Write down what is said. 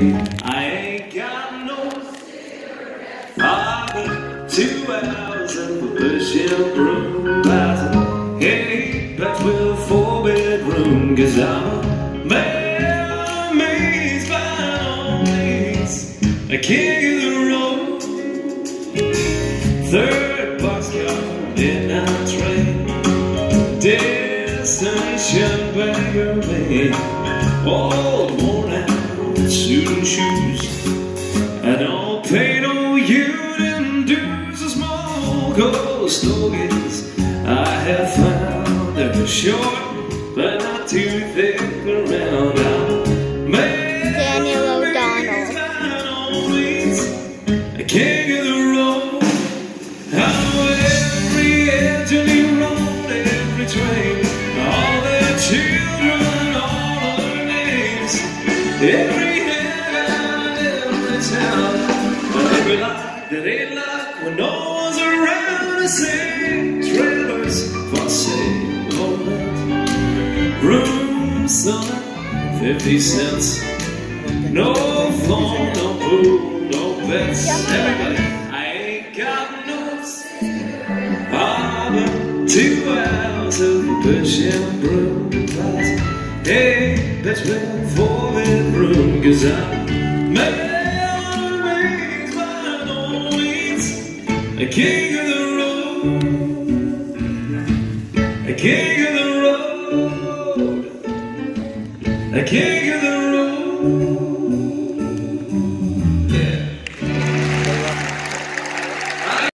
I ain't got no father, two hours of a pushing broom. Hey, that's with a four bedroom, cause I'm a. I can't get the road. Third boxcar, midnight train. Destination man. Old worn dues or small cold stogies. I have found they're short, but not too thick around. I'm Daniel O'Donnell. I can't get the road. Every edge of the road, every train, all their children, all their names, every head, every town, every light that ain't like when no one's around to say trailers for sale on that room, son, fifty cents. No phone, no food, no pets. Everybody, I ain't got no father. Two hours of pushing broom. Hey, that's been four bedroom, cause I'm A king of the road. A king of the road. A king of the